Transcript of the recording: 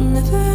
Never